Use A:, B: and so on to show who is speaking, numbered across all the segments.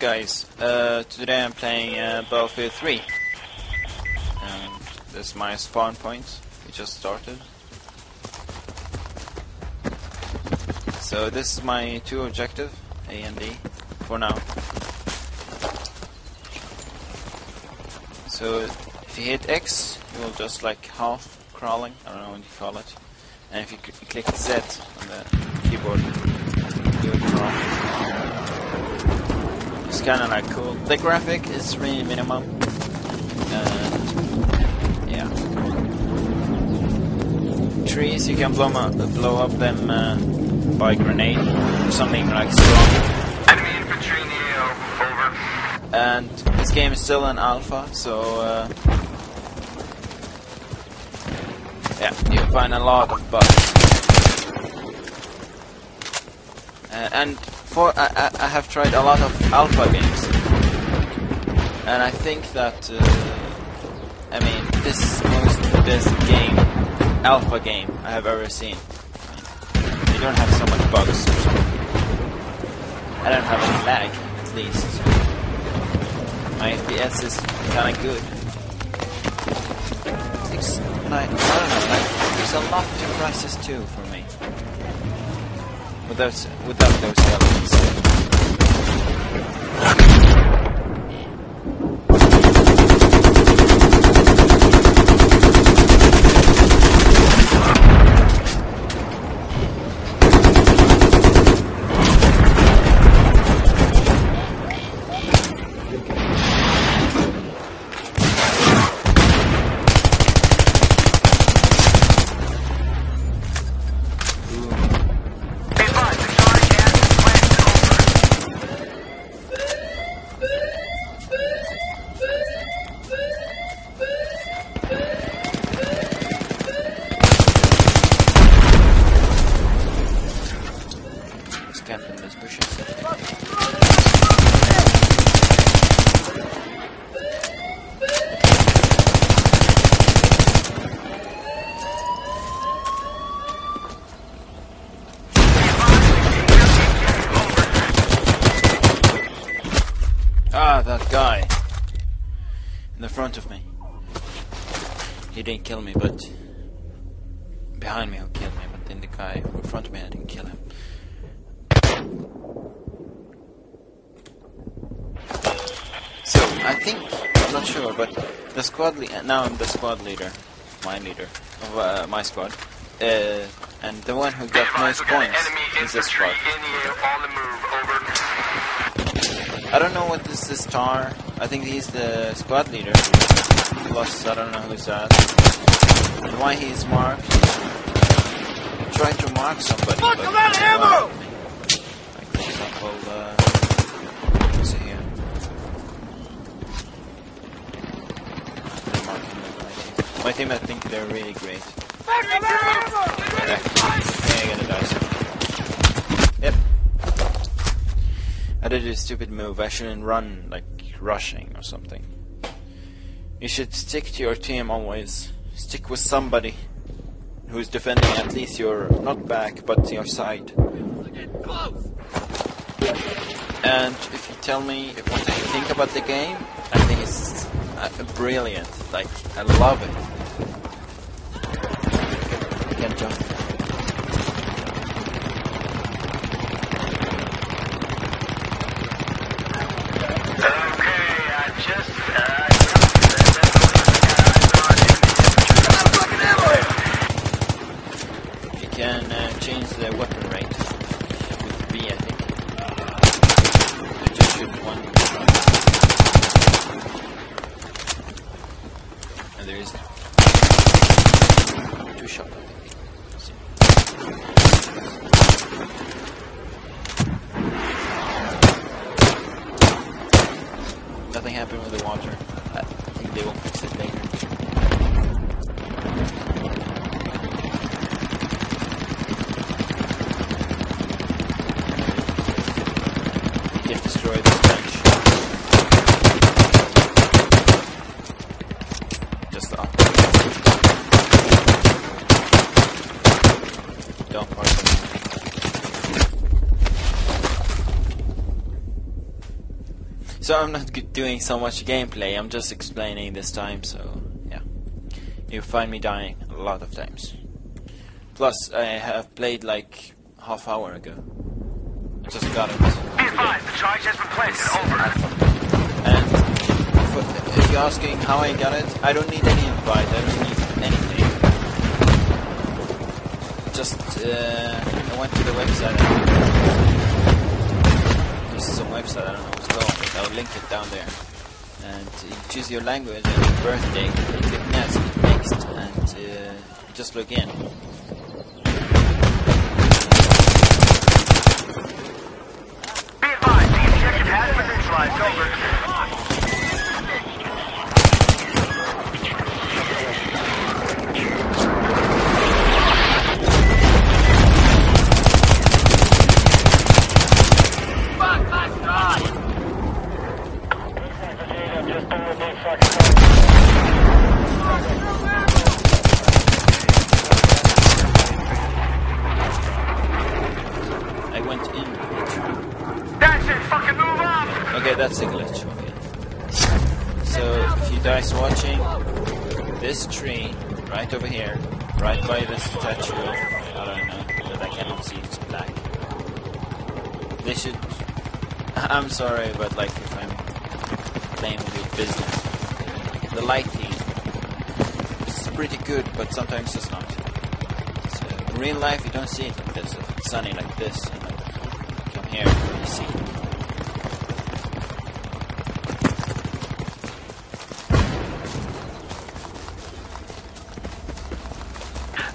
A: Guys, uh, today I'm playing uh, Battlefield 3 and this is my spawn point, we just started. So this is my two objective, A and B, for now. So if you hit X you will just like half crawling, I don't know what you call it. And if you click Z on the keyboard you will crawl it's kind of like cool. The graphic is really minimum. And yeah, trees you can blow, up, blow up them uh, by grenade or something like strong.
B: Enemy infantry in. Over.
A: And this game is still an alpha, so uh, yeah, you'll find a lot of bugs. Uh, and for I, I, I have tried a lot of alpha games, and I think that uh, I mean this is most the best game, alpha game I have ever seen. You don't have so much bugs. I don't have any lag, at least. My FPS is kind of good. It's like I don't know, like there's a lot of prices too for me without without those elements.
B: Be advised, exotic gas is planted. Over.
A: Just camp in those bushes. Ah, that guy. In the front of me. He didn't kill me, but... Behind me who killed me, but then the guy in front of me, I didn't kill him. So, I think, I'm not sure, but the squad leader, now I'm the squad leader, my leader, of uh, my squad. Uh, and the one who got most points is this
B: infantry
A: squad.
B: in the air on the move. Over.
A: I don't know what is the star. I think he's the squad leader. Plus, I don't know who's that. And why he's marked. I'm trying to mark somebody. Look, I'm out of ammo! Like, for example, uh, what's it here? They're marking the right here. My team, I think they're really great. Yeah, I gotta die soon. Yep. I did a stupid move. I shouldn't run like rushing or something. You should stick to your team always. Stick with somebody who's defending at least your not back but your side. And if you tell me what I think about the game, I think it's uh, brilliant. Like I love it. You can jump.
B: Okay, I just. Uh,
A: You can uh, change the weapon rate with B, I think. You just shoot one. And there is two shot, I think. See. Nothing happened with the water. I think they will fix it later. You can destroy this bench. Just up. Don't park them. So I'm not doing so much gameplay. I'm just explaining this time. So yeah, you find me dying a lot of times. Plus, I have played like half hour ago. I just got it.
B: Advised, the charge has been planted. Over.
A: And if, if you're asking how I got it, I don't need any invite. I don't need anything. Just uh, I went to the website. This is some website. I don't know what's called. I'll link it down there. And you choose your language and your birthday. You click next, next, and uh, just log in.
B: Be advised, the objective has been neutralized. Over.
A: I went in.
B: That's it. Fucking move up.
A: Okay, that's a glitch. Okay. So if you guys watching this tree right over here, right by the statue of I don't know that I cannot see, it's black. They should. I'm sorry, but like if I'm playing with your business, the lighting is pretty good, but sometimes it's not. So in real life, you don't see it like this. If it's sunny like this, and like come here, you see.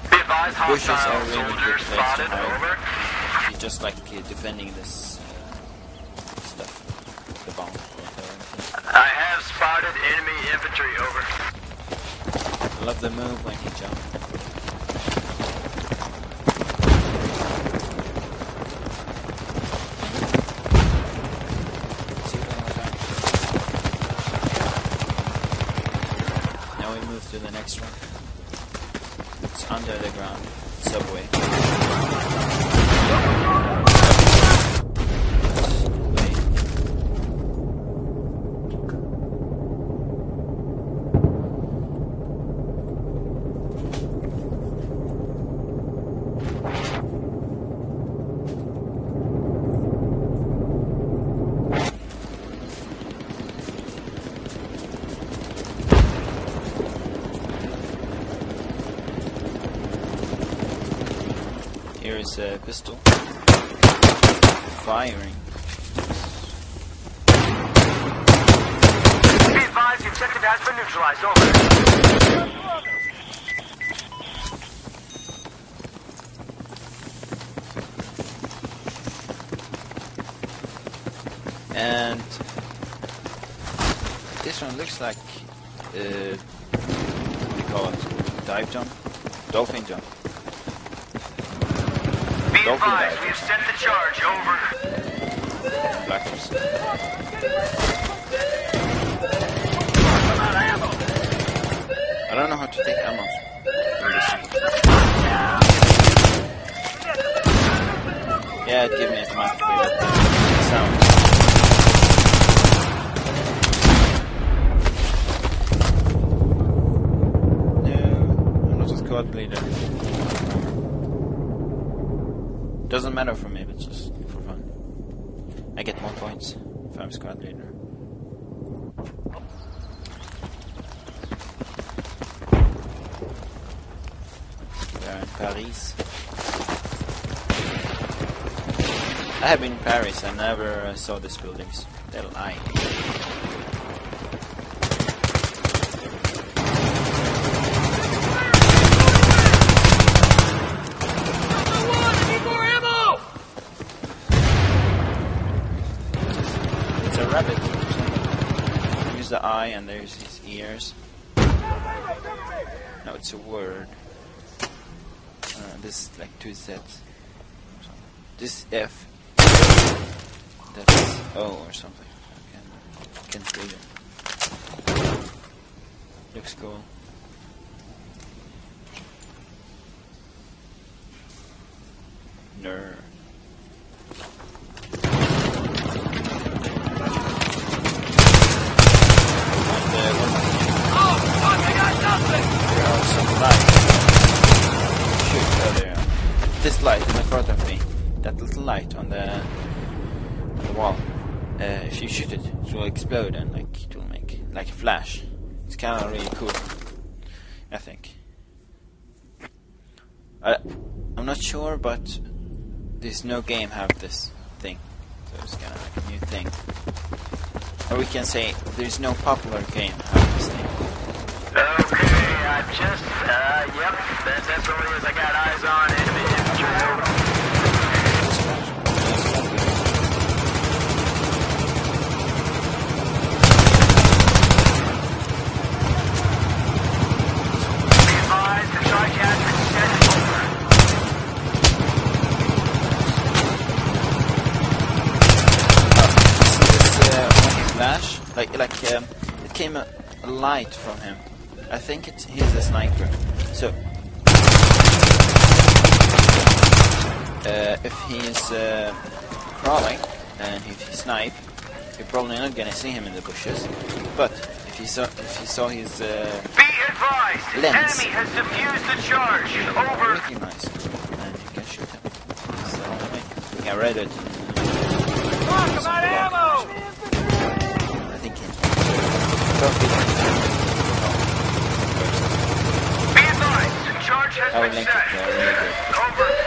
B: Be advised,
A: Bushes are really good place to hide. You just like uh, defending this uh, stuff, the bomb.
B: I have spotted enemy infantry. Over.
A: I love the move when he jumps. See one more time. Now we move to the next one. It's under the ground. Subway. Here is a pistol. Firing.
B: Be advised, the objective has been neutralized. Over.
A: And this one looks like uh, what do you call it? Dive jump? Dolphin jump.
B: Be advised,
A: dive.
B: we have set the charge. Over.
A: Ops. I don't know how to take ammo. in this one. Yeah, it gave me automatically that sound. No, I'm not a squad leader. Doesn't matter for me, but just for fun. I get more points if I'm squad leader. We are in Paris. I have been in Paris. I never saw these buildings. They lie. It's a rabbit. Use the eye and there's his ears. No, it's a word. Uh, this is like two sets. This F. That's O or something. I can, can't read it. Looks cool. Nerd. Light on the, on the wall. Uh, if you shoot it, it will explode and like it will make like a flash. It's kind of really cool. I think. I, I'm not sure, but there's no game have this thing, so it's kind of like a new thing. Or we can say there's no popular game have this thing.
B: Okay, I just, uh, yep, that's, that's what it is. I got eyes on enemy infantry. Be advised, the charge has been set over.
A: this uh, when he flash, like like um, it came a, a light from him. I think it's he's a sniper. So uh, if he's uh, crawling and if he snipe, you're probably not gonna see him in the bushes. But if you saw if you saw his uh,
B: Be advised,
A: Lens.
B: enemy has defused the charge. Over.
A: recognize and you can shoot him. So I think I read it.
B: Talk about ammo!
A: Be
B: advised, charge has been set.
A: there. Really good.
B: Over.